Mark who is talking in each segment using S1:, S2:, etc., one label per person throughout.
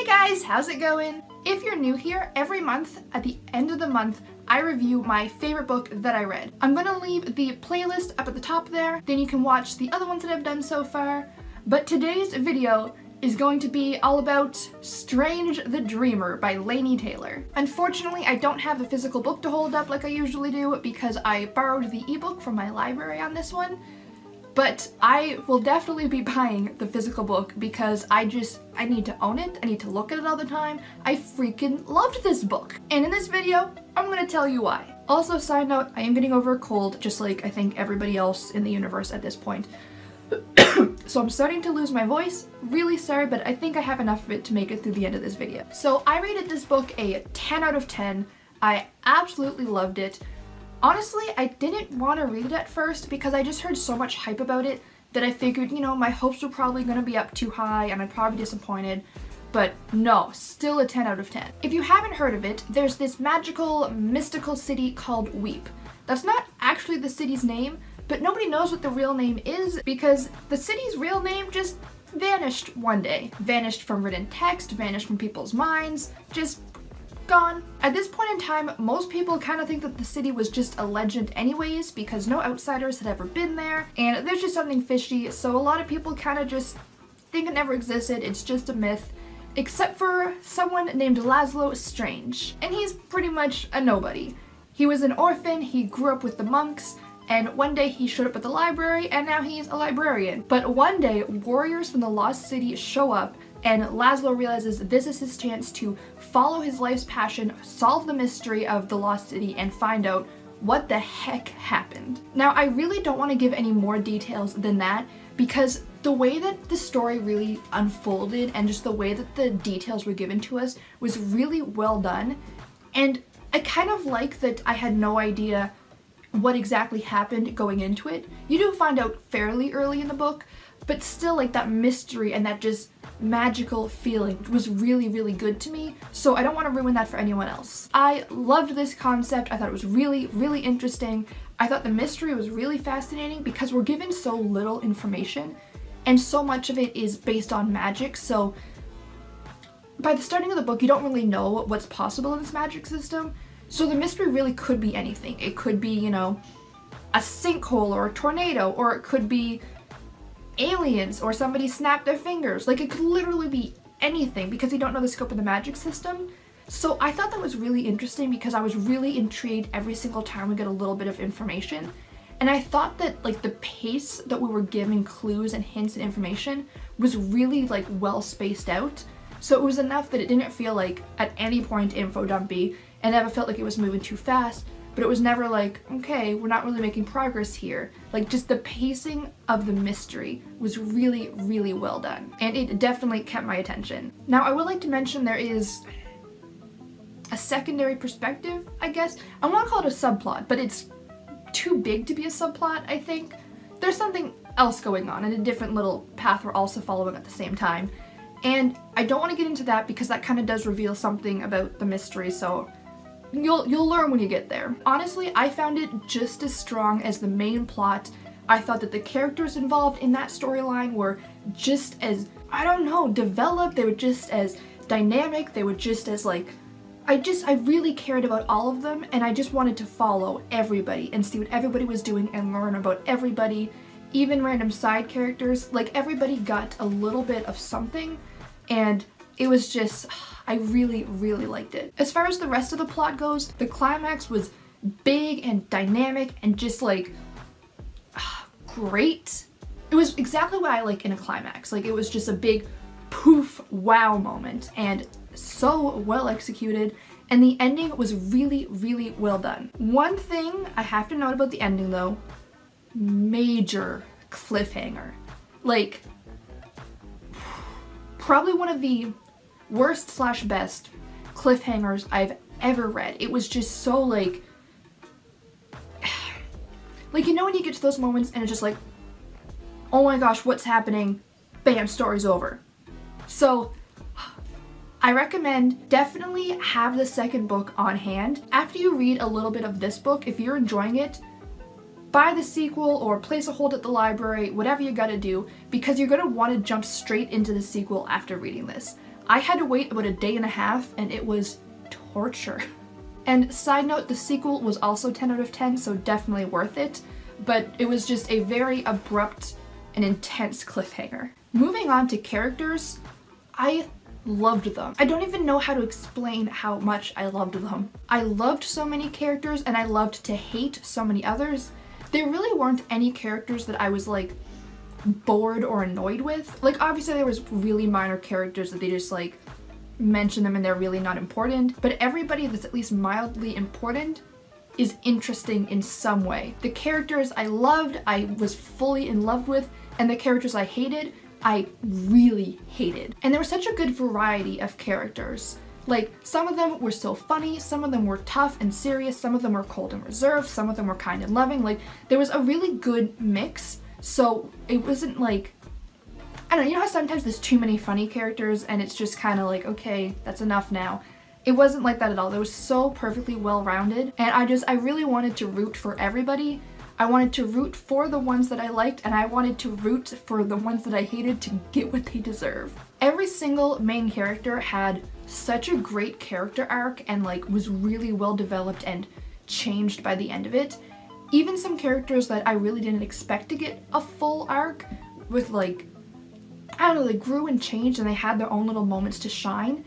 S1: Hey guys, how's it going? If you're new here, every month, at the end of the month, I review my favorite book that I read. I'm gonna leave the playlist up at the top there, then you can watch the other ones that I've done so far. But today's video is going to be all about Strange the Dreamer by Laini Taylor. Unfortunately, I don't have a physical book to hold up like I usually do because I borrowed the ebook from my library on this one, but I will definitely be buying the physical book because I just, I need to own it, I need to look at it all the time. I freaking loved this book. And in this video, I'm gonna tell you why. Also, side note, I am getting over a cold, just like I think everybody else in the universe at this point. so I'm starting to lose my voice. Really sorry, but I think I have enough of it to make it through the end of this video. So I rated this book a 10 out of 10. I absolutely loved it. Honestly, I didn't want to read it at first because I just heard so much hype about it that I figured, you know, my hopes were probably going to be up too high and I'd probably be disappointed. But no, still a 10 out of 10. If you haven't heard of it, there's this magical, mystical city called Weep. That's not actually the city's name, but nobody knows what the real name is because the city's real name just vanished one day. Vanished from written text, vanished from people's minds, just gone. At this point in time, most people kind of think that the city was just a legend anyways because no outsiders had ever been there and there's just something fishy so a lot of people kind of just think it never existed, it's just a myth except for someone named Lazlo Strange and he's pretty much a nobody. He was an orphan, he grew up with the monks, and one day he showed up at the library and now he's a librarian. But one day, warriors from the Lost City show up and Lazlo realizes this is his chance to follow his life's passion, solve the mystery of the Lost City, and find out what the heck happened. Now, I really don't want to give any more details than that because the way that the story really unfolded and just the way that the details were given to us was really well done. And I kind of like that I had no idea what exactly happened going into it. You do find out fairly early in the book, but still like that mystery and that just magical feeling was really really good to me. So I don't want to ruin that for anyone else. I loved this concept, I thought it was really really interesting, I thought the mystery was really fascinating because we're given so little information and so much of it is based on magic. So by the starting of the book you don't really know what's possible in this magic system. So the mystery really could be anything. It could be, you know, a sinkhole or a tornado, or it could be aliens or somebody snapped their fingers. Like it could literally be anything because you don't know the scope of the magic system. So I thought that was really interesting because I was really intrigued every single time we get a little bit of information. And I thought that like the pace that we were giving clues and hints and information was really like well spaced out. So it was enough that it didn't feel like at any point info dumpy and never felt like it was moving too fast, but it was never like, okay, we're not really making progress here. Like just the pacing of the mystery was really, really well done. And it definitely kept my attention. Now I would like to mention there is a secondary perspective, I guess. I want to call it a subplot, but it's too big to be a subplot, I think. There's something else going on and a different little path we're also following at the same time. And I don't want to get into that because that kind of does reveal something about the mystery, so You'll, you'll learn when you get there. Honestly, I found it just as strong as the main plot. I thought that the characters involved in that storyline were just as, I don't know, developed. They were just as dynamic. They were just as like, I just, I really cared about all of them and I just wanted to follow everybody and see what everybody was doing and learn about everybody, even random side characters. Like everybody got a little bit of something and it was just, I really, really liked it. As far as the rest of the plot goes, the climax was big and dynamic and just like, great. It was exactly what I like in a climax. Like it was just a big poof wow moment and so well executed and the ending was really, really well done. One thing I have to note about the ending though, major cliffhanger. Like, probably one of the worst slash best cliffhangers I've ever read. It was just so like, like you know when you get to those moments and it's just like, oh my gosh, what's happening? Bam, story's over. So I recommend definitely have the second book on hand. After you read a little bit of this book, if you're enjoying it, buy the sequel or place a hold at the library, whatever you gotta do, because you're gonna wanna jump straight into the sequel after reading this. I had to wait about a day and a half and it was torture. And side note, the sequel was also 10 out of 10, so definitely worth it, but it was just a very abrupt and intense cliffhanger. Moving on to characters, I loved them. I don't even know how to explain how much I loved them. I loved so many characters and I loved to hate so many others. There really weren't any characters that I was like bored or annoyed with. Like obviously there was really minor characters that they just like mention them and they're really not important, but everybody that's at least mildly important is interesting in some way. The characters I loved, I was fully in love with, and the characters I hated, I really hated. And there was such a good variety of characters. Like, some of them were so funny, some of them were tough and serious, some of them were cold and reserved, some of them were kind and loving. Like, there was a really good mix, so it wasn't like I don't know, you know how sometimes there's too many funny characters and it's just kind of like, okay, that's enough now. It wasn't like that at all. It was so perfectly well-rounded and I just, I really wanted to root for everybody. I wanted to root for the ones that I liked and I wanted to root for the ones that I hated to get what they deserve. Every single main character had such a great character arc and like was really well developed and changed by the end of it. Even some characters that I really didn't expect to get a full arc with like I don't know, they grew and changed and they had their own little moments to shine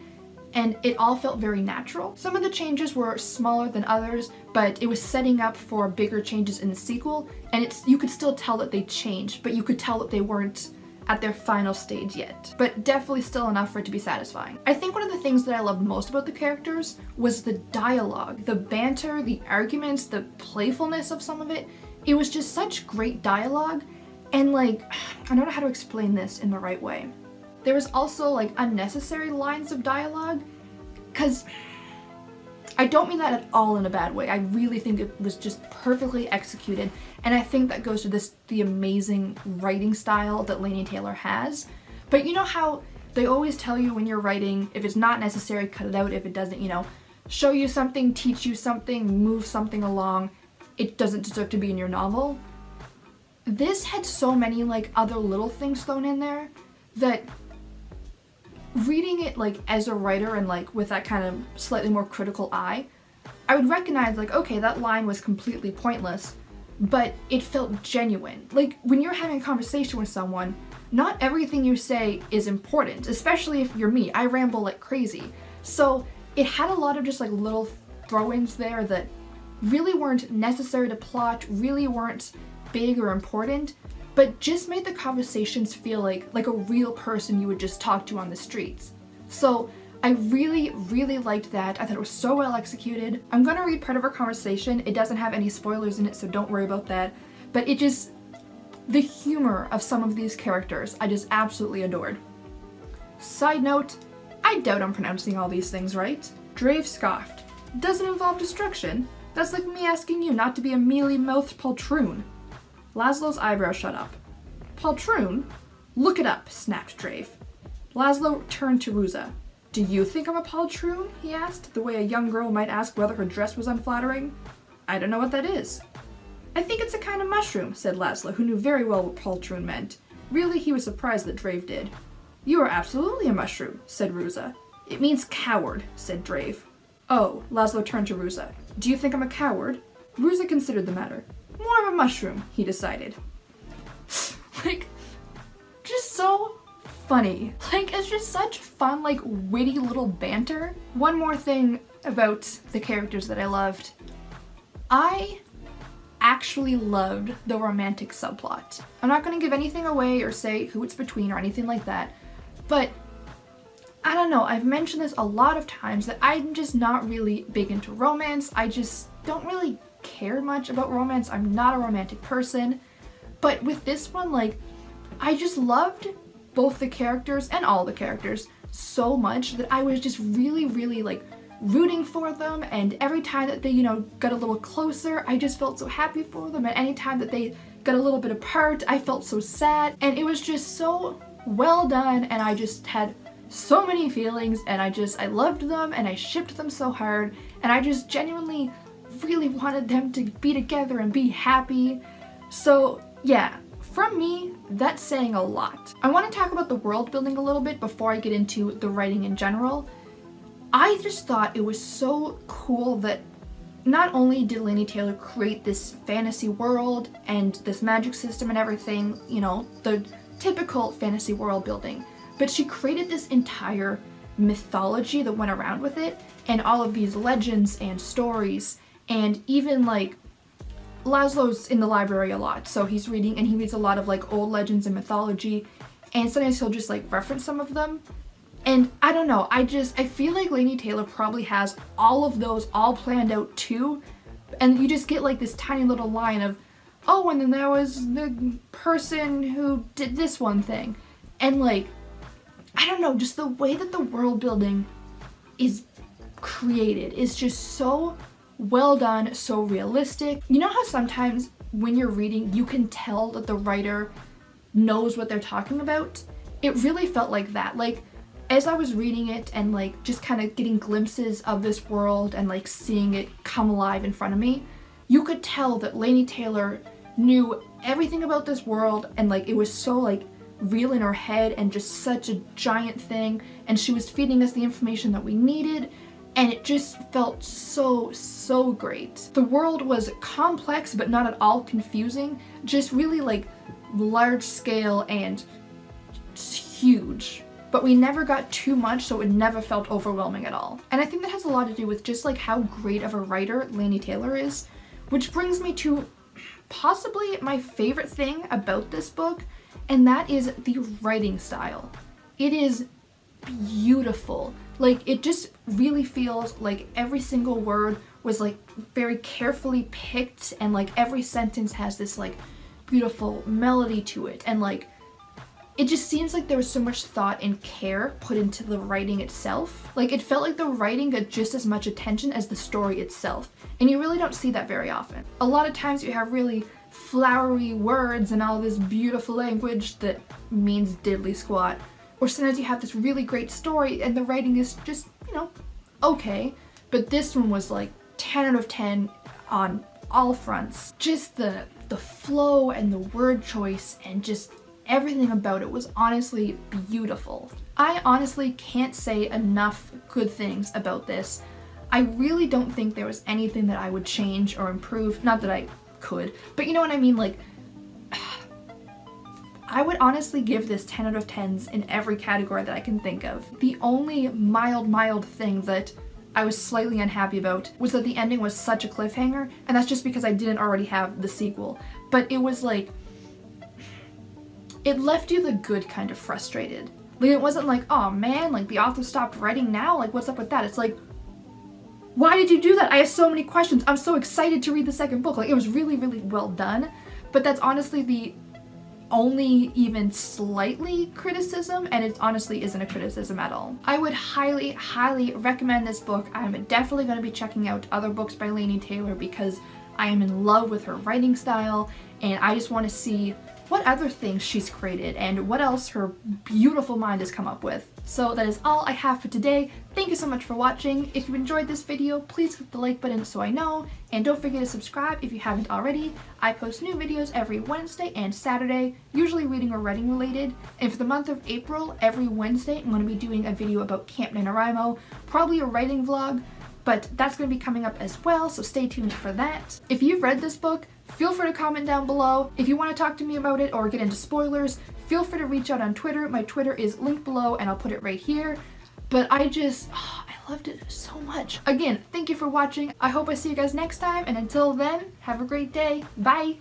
S1: and it all felt very natural. Some of the changes were smaller than others, but it was setting up for bigger changes in the sequel, and it's you could still tell that they changed, but you could tell that they weren't at their final stage yet. But definitely still enough for it to be satisfying. I think one of the things that I loved most about the characters was the dialogue. The banter, the arguments, the playfulness of some of it. It was just such great dialogue and like, I don't know how to explain this in the right way. There was also like unnecessary lines of dialogue because I don't mean that at all in a bad way. I really think it was just perfectly executed and I think that goes to this the amazing writing style that Laini Taylor has. But you know how they always tell you when you're writing, if it's not necessary, cut it out. If it doesn't, you know, show you something, teach you something, move something along, it doesn't deserve to be in your novel this had so many like other little things thrown in there that reading it like as a writer and like with that kind of slightly more critical eye, I would recognize like, okay, that line was completely pointless, but it felt genuine. Like when you're having a conversation with someone, not everything you say is important, especially if you're me. I ramble like crazy. So it had a lot of just like little throw-ins there that really weren't necessary to plot, really weren't big or important, but just made the conversations feel like, like a real person you would just talk to on the streets. So I really, really liked that. I thought it was so well executed. I'm gonna read part of our conversation. It doesn't have any spoilers in it, so don't worry about that. But it just, the humor of some of these characters, I just absolutely adored. Side note, I doubt I'm pronouncing all these things right. Drave scoffed. Doesn't involve destruction. That's like me asking you not to be a mealy-mouthed poltroon. Lazlo's eyebrow shut up. Poltroon? Look it up, snapped Drave. Lazlo turned to Ruza. Do you think I'm a poltroon? he asked, the way a young girl might ask whether her dress was unflattering. I don't know what that is. I think it's a kind of mushroom, said Lazlo, who knew very well what poltroon meant. Really, he was surprised that Drave did. You are absolutely a mushroom, said Ruza. It means coward, said Drave. Oh, Lazlo turned to Ruza. Do you think I'm a coward? Ruza considered the matter. More of a mushroom, he decided. like, just so funny. Like, it's just such fun, like, witty little banter. One more thing about the characters that I loved. I actually loved the romantic subplot. I'm not gonna give anything away or say who it's between or anything like that, but I don't know, I've mentioned this a lot of times that I'm just not really big into romance. I just don't really care much about romance. I'm not a romantic person. But with this one, like, I just loved both the characters and all the characters so much that I was just really, really like rooting for them. And every time that they, you know, got a little closer, I just felt so happy for them. And any time that they got a little bit apart, I felt so sad. And it was just so well done. And I just had so many feelings. And I just, I loved them. And I shipped them so hard. And I just genuinely really wanted them to be together and be happy. So yeah, from me, that's saying a lot. I want to talk about the world building a little bit before I get into the writing in general. I just thought it was so cool that not only did Laini Taylor create this fantasy world and this magic system and everything, you know, the typical fantasy world building, but she created this entire mythology that went around with it and all of these legends and stories and even like Lazlo's in the library a lot, so he's reading and he reads a lot of like old legends and mythology and sometimes he'll just like reference some of them and I don't know, I just, I feel like Laini Taylor probably has all of those all planned out too. And you just get like this tiny little line of, oh, and then there was the person who did this one thing. And like, I don't know, just the way that the world building is created is just so well done, so realistic. You know how sometimes when you're reading, you can tell that the writer knows what they're talking about? It really felt like that. Like, as I was reading it and like just kind of getting glimpses of this world and like seeing it come alive in front of me, you could tell that Laini Taylor knew everything about this world and like it was so like real in her head and just such a giant thing and she was feeding us the information that we needed and it just felt so so great. The world was complex but not at all confusing, just really like large scale and huge but we never got too much so it never felt overwhelming at all. And I think that has a lot to do with just like how great of a writer Laini Taylor is, which brings me to possibly my favorite thing about this book, and that is the writing style. It is beautiful. Like it just really feels like every single word was like very carefully picked and like every sentence has this like beautiful melody to it and like it just seems like there was so much thought and care put into the writing itself. Like it felt like the writing got just as much attention as the story itself, and you really don't see that very often. A lot of times you have really flowery words and all this beautiful language that means diddly squat, or sometimes you have this really great story and the writing is just, you know, okay, but this one was like 10 out of 10 on all fronts. Just the the flow and the word choice and just everything about it was honestly beautiful. I honestly can't say enough good things about this. I really don't think there was anything that I would change or improve. Not that I could, but you know what I mean? Like, I would honestly give this 10 out of 10s in every category that I can think of. The only mild, mild thing that I was slightly unhappy about was that the ending was such a cliffhanger, and that's just because I didn't already have the sequel. But it was like, it left you the good kind of frustrated. Like it wasn't like, oh man, like the author stopped writing now, like what's up with that? It's like, why did you do that? I have so many questions. I'm so excited to read the second book. Like it was really, really well done. But that's honestly the only even slightly criticism and it honestly isn't a criticism at all. I would highly, highly recommend this book. I'm definitely going to be checking out other books by Laini Taylor because I am in love with her writing style and I just want to see what other things she's created and what else her beautiful mind has come up with. So that is all I have for today. Thank you so much for watching. If you enjoyed this video, please click the like button so I know. And don't forget to subscribe if you haven't already. I post new videos every Wednesday and Saturday, usually reading or writing related. And for the month of April, every Wednesday, I'm going to be doing a video about Camp NaNoWriMo, probably a writing vlog, but that's going to be coming up as well, so stay tuned for that. If you've read this book, feel free to comment down below. If you want to talk to me about it or get into spoilers, feel free to reach out on Twitter. My Twitter is linked below and I'll put it right here. But I just, oh, I loved it so much. Again, thank you for watching. I hope I see you guys next time and until then, have a great day. Bye!